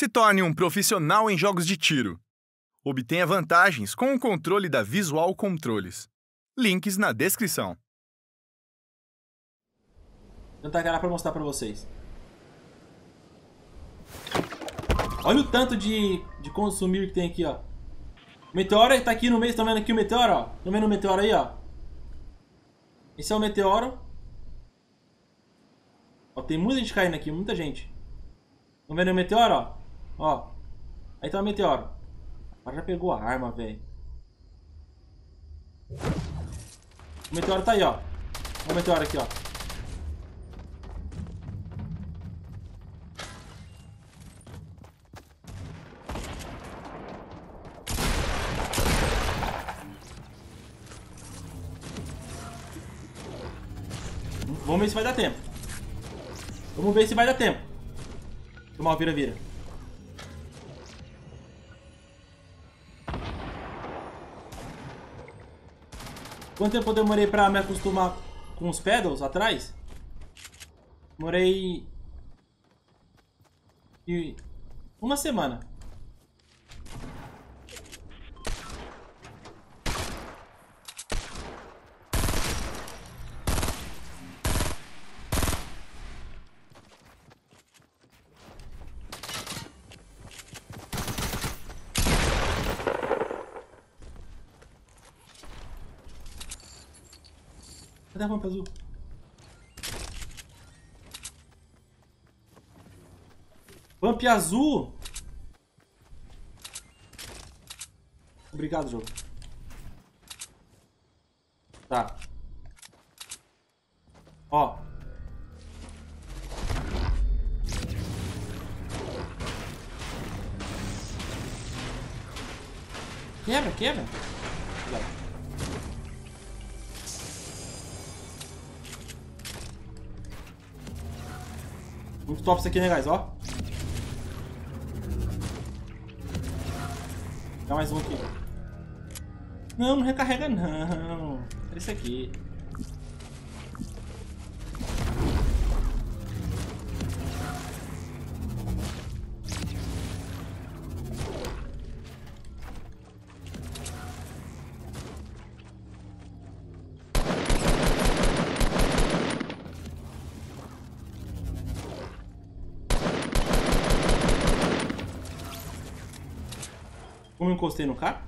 Se torne um profissional em jogos de tiro. Obtenha vantagens com o controle da Visual Controles. Links na descrição. Vou tentar cara pra mostrar pra vocês. Olha o tanto de, de consumir que tem aqui, ó. O meteoro tá aqui no meio, estão vendo aqui o meteoro, ó? Estão vendo o meteoro aí, ó? Esse é o meteoro. Ó, tem muita gente caindo aqui, muita gente. Estão vendo o meteoro, ó? Ó. Aí tá o meteoro. Agora já pegou a arma, velho. O meteoro tá aí, ó. O meteoro aqui, ó. Vamos ver se vai dar tempo. Vamos ver se vai dar tempo. Toma, vira, vira. Quanto tempo eu demorei pra me acostumar com os pedals atrás? Demorei... Uma semana. Cadê a rampa azul? Pump azul! Obrigado, jogo. Tá. Ó. Quebra, quebra. Muito top isso aqui, né, guys? Ó. Dá mais um aqui. Não, não recarrega não. Era esse aqui. Eu encostei no cara?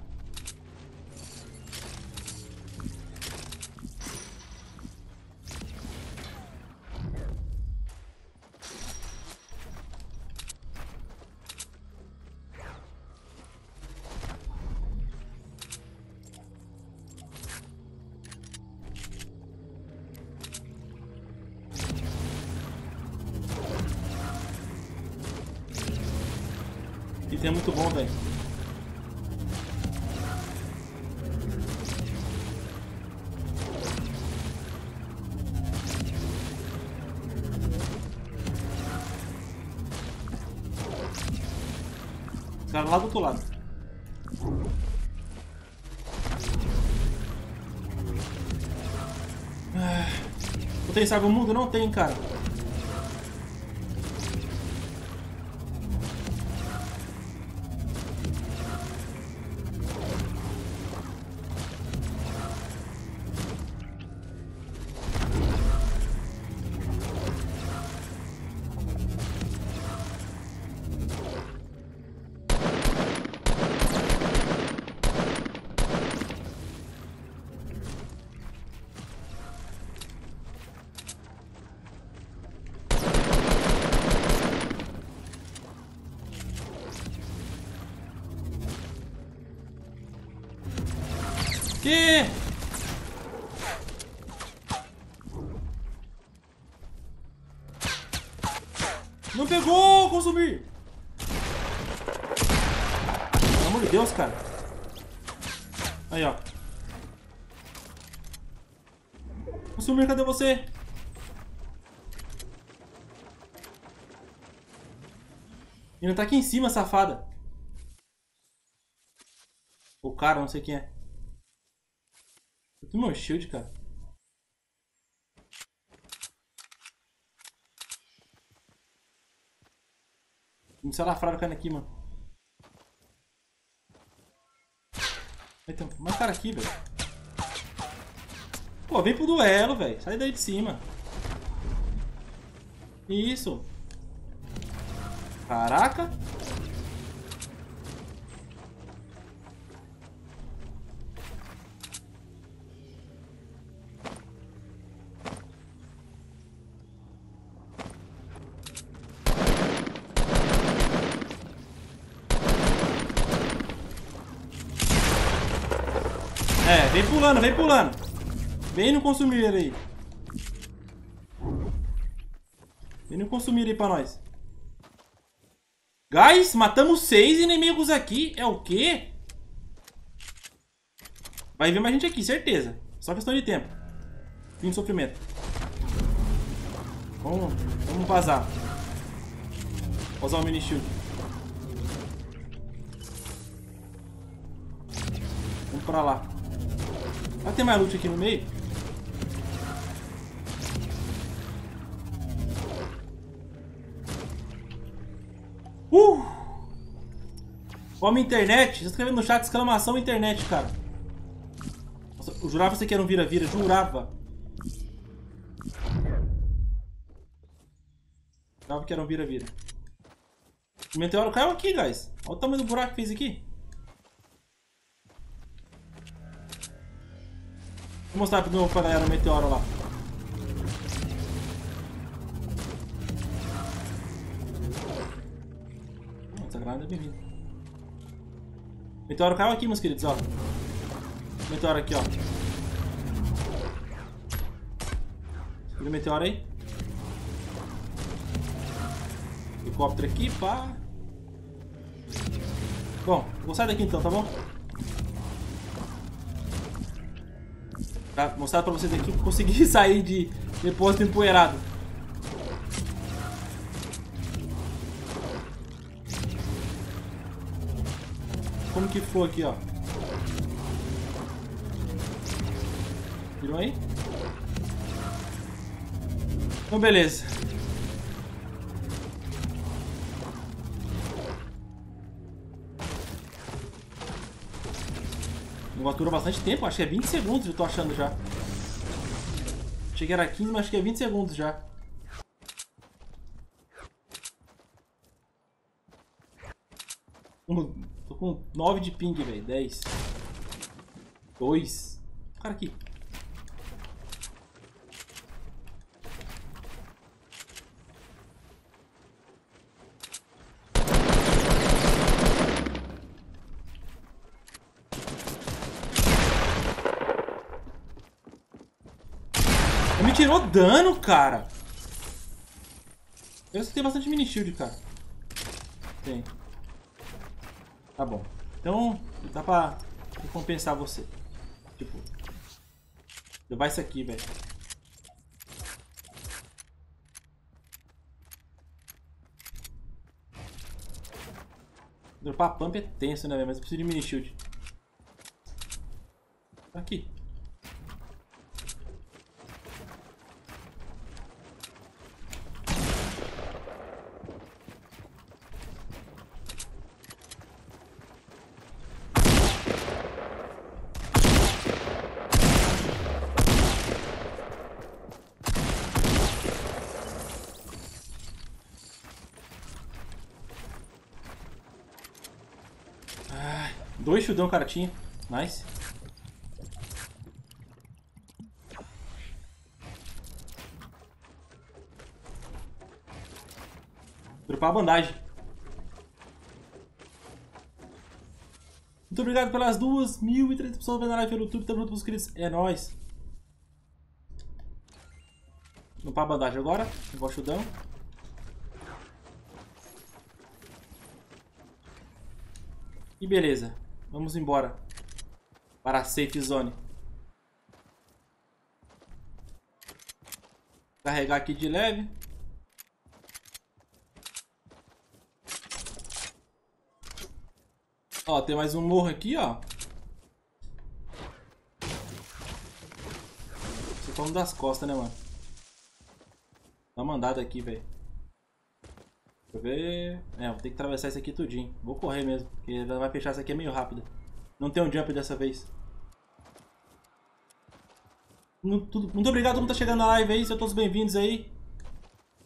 Isso é muito bom, velho. Lá do outro lado. Ah, não tem salvo mundo? Não tem, cara. Que? Não pegou, consumir. Pelo amor de Deus, cara. Aí, ó. Consumir, cadê você? Ele tá aqui em cima, safada. O cara, não sei quem é. Cadê meu shield, cara? Um salafrário caindo aqui, mano. Vai ter mais cara aqui, velho. Pô, vem pro duelo, velho. Sai daí de cima. Isso. Caraca. É, vem pulando, vem pulando. Vem no consumir aí. Vem no consumir aí pra nós. Guys, matamos seis inimigos aqui. É o quê? Vai vir mais gente aqui, certeza. Só questão de tempo. Fim de sofrimento. Vamos, vamos vazar. Vou usar o mini shield. Vamos pra lá. Vai ter mais loot aqui no meio? Uh! Homem internet, você escrevendo no chat exclamação internet, cara. Nossa, eu jurava você que era um vira-vira, jurava. Jurava que era um vira-vira. O meteoro caiu aqui, guys. Olha o tamanho do buraco que fez aqui. Vou mostrar de novo pra galera o meteoro lá. Essa granada é bem-vinda. Meteoro caiu aqui, meus queridos, ó. Meteoro aqui, ó. Viu o meteoro aí? Helicóptero aqui, pá. Bom, vou sair daqui então, tá bom? Pra mostrar pra vocês aqui que consegui sair de depósito empoeirado. Como que ficou aqui, ó. Viram aí? Então, beleza. Dura bastante tempo, acho que é 20 segundos, eu tô achando já. Achei que era 15, mas acho que é 20 segundos já. Tô com 9 de ping, velho. 10. 2. Cara aqui. Tirou dano, cara. Eu tem bastante mini shield, cara. Tem. Tá bom. Então, dá pra recompensar você. Tipo, levar isso aqui, velho. Dropar pump é tenso, né, velho? Mas eu preciso de mini shield. Tá Aqui. Ai, dois chudão, cara. Nice. Dropar a bandagem. Muito obrigado pelas duas mil e três pessoas vendo a live pelo YouTube. Tamo junto, meus queridos. É nóis. Dropar a bandagem agora. Igual chudão. E beleza, vamos embora para a safe zone. Carregar aqui de leve. Ó, tem mais um morro aqui, ó. Você toma das costas, né, mano? Dá uma andada aqui, velho. Deixa eu ver... É, vou ter que atravessar isso aqui tudinho. Vou correr mesmo, porque ela vai fechar isso aqui é meio rápido. Não tem um jump dessa vez. Muito, obrigado todo mundo tá chegando na live aí, sejam todos bem-vindos aí.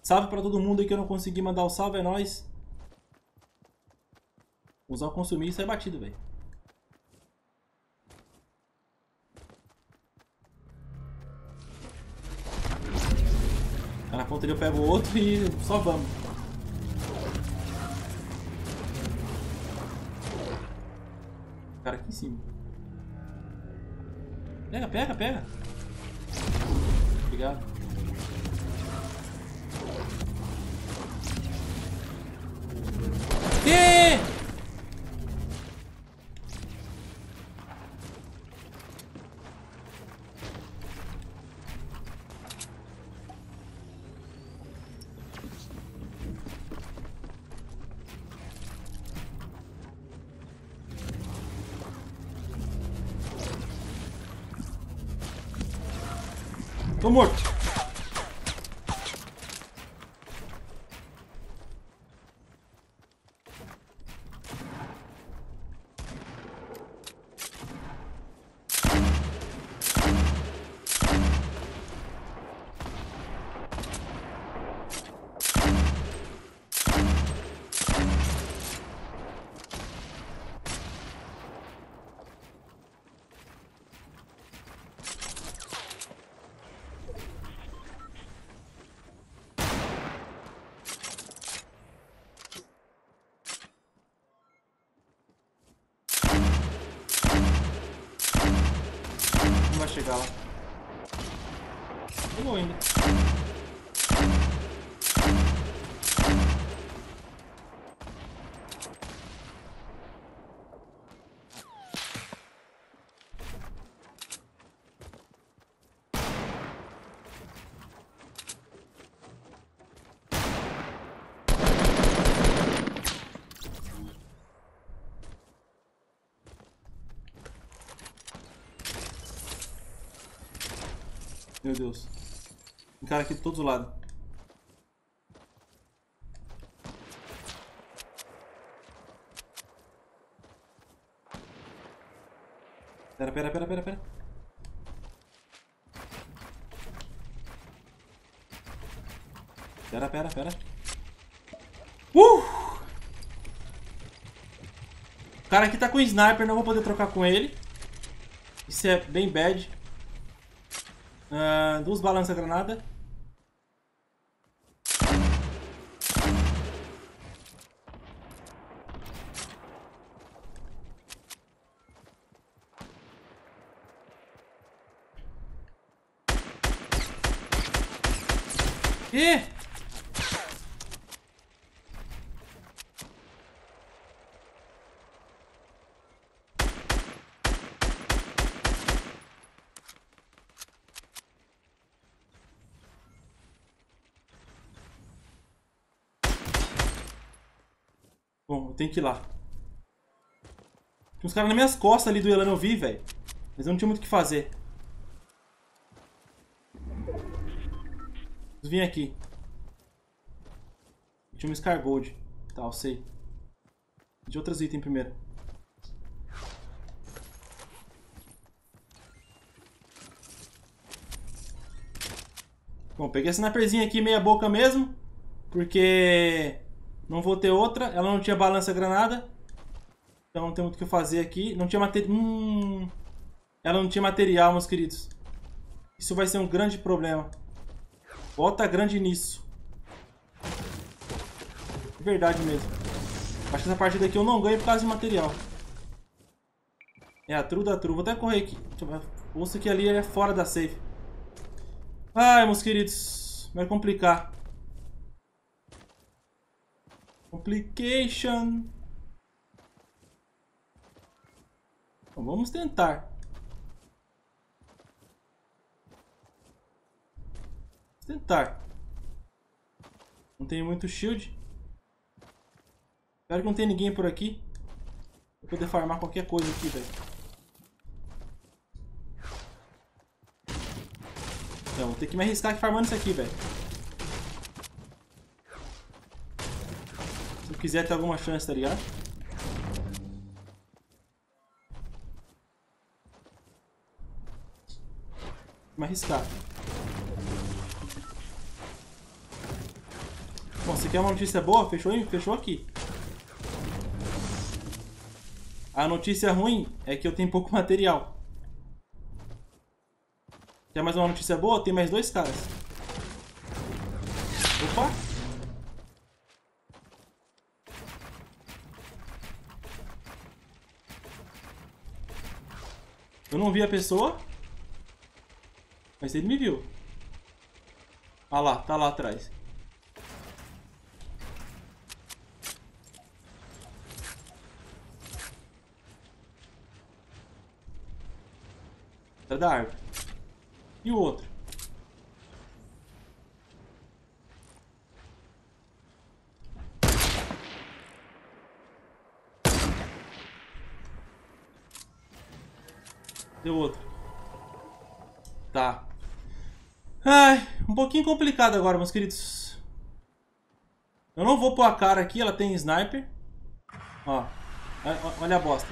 Salve pra todo mundo aí que eu não consegui mandar o salve, é nóis. Usar o consumir e sai batido, velho. Na ponta eu pego o outro e só vamos. Cima. Pega, pega, pega. Obrigado. Tô morto. Não Meu Deus. Tem cara aqui de todos os lados. Pera, pera, pera, pera, pera. Pera, pera, pera. Uh! O cara aqui tá com sniper, não vou poder trocar com ele. Isso é bem bad. Uh, duas balança-granada. E Bom, eu tenho que ir lá. Tinha uns caras nas minhas costas ali do Elano, eu vi, velho. Mas eu não tinha muito o que fazer. Vêm aqui. Tinha um Scar Gold. Tá, eu sei. De outros itens primeiro. Bom, peguei essa sniperzinha aqui meia boca mesmo. Porque não vou ter outra. Ela não tinha balança granada. Então não tem muito o que fazer aqui. Não tinha material. Hum... Ela não tinha material, meus queridos. Isso vai ser um grande problema. Bota grande nisso. Verdade mesmo. Acho que essa partida aqui eu não ganho por causa de material. É a true da true. Vou até correr aqui. O osso aqui ali é fora da safe. Ai, meus queridos. Vai complicar. Complication. Bom, vamos tentar. Vamos tentar. Não tem muito shield. Espero que não tenha ninguém por aqui. Vou poder farmar qualquer coisa aqui, velho. Então, vou ter que me arriscar aqui farmando isso aqui, velho. Quiser ter alguma chance, tá ligado? Vamos arriscar. Bom, você quer uma notícia boa? Fechou, Fechou aqui. A notícia ruim é que eu tenho pouco material. Quer mais uma notícia boa? Tem mais dois caras. Opa! Eu não vi a pessoa. Mas ele me viu. Ah lá, tá lá atrás. Da árvore. E o outro? Deu outro. Tá. Ai, um pouquinho complicado agora, meus queridos. Eu não vou pôr a cara aqui, ela tem sniper. Ó, olha a bosta.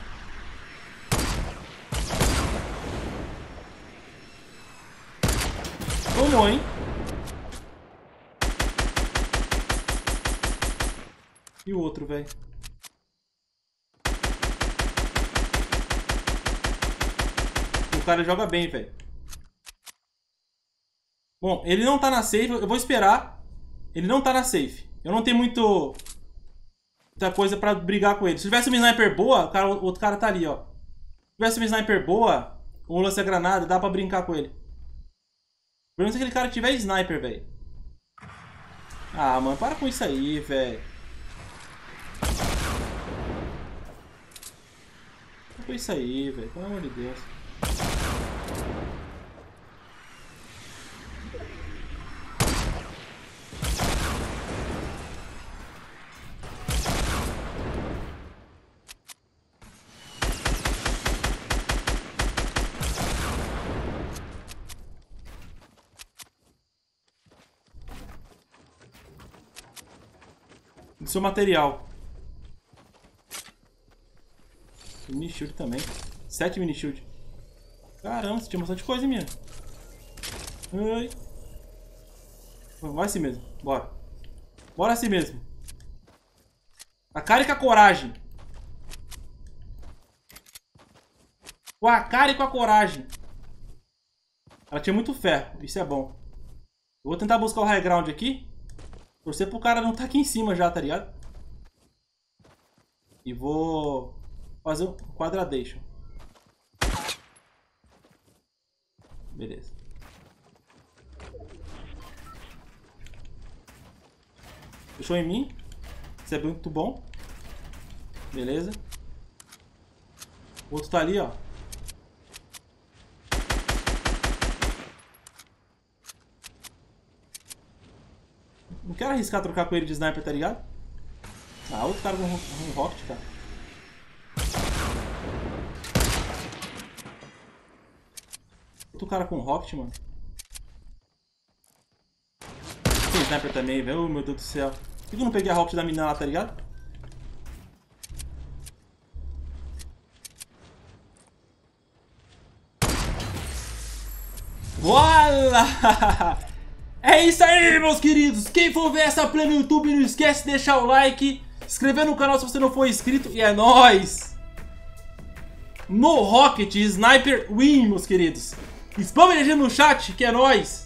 Tomou, hein? E o outro, velho? Cara joga bem, velho. Bom, ele não tá na safe. Eu vou esperar. Ele não tá na safe. Eu não tenho muito... Muita coisa pra brigar com ele. Se tivesse uma sniper boa, o, cara, o outro cara tá ali, ó. Se tivesse uma sniper boa, ou um lança-granada, dá pra brincar com ele. O problema é se aquele cara tiver sniper, velho. Ah, mano, para com isso aí, velho. Para com isso aí, velho. Pelo amor de Deus. Seu material. Mini shield também. Sete mini shield. Caramba, você tinha bastante coisa, minha. Ai. Vai assim mesmo. Bora. Bora assim mesmo. A cara e com a coragem. Com a cara e com a coragem. Ela tinha muito ferro. Isso é bom. Eu vou tentar buscar o high ground aqui. Torcer pro cara não tá aqui em cima já, tá ligado? E vou fazer um quadradation. Beleza. Fechou em mim. Isso é muito bom. Beleza. O outro tá ali, ó. Não quero arriscar trocar com ele de sniper, tá ligado? Ah, outro cara com um, rocket, cara. Cara com rocket, mano. Tem sniper também, velho. Meu Deus do céu. Por que eu não peguei a rocket da mina lá, tá ligado? Voila! É isso aí, meus queridos. Quem for ver essa play no YouTube, não esquece de deixar o like, inscrever no canal se você não for inscrito e é nóis! No Rocket Sniper Win, meus queridos. Spam energia no chat, que é nóis!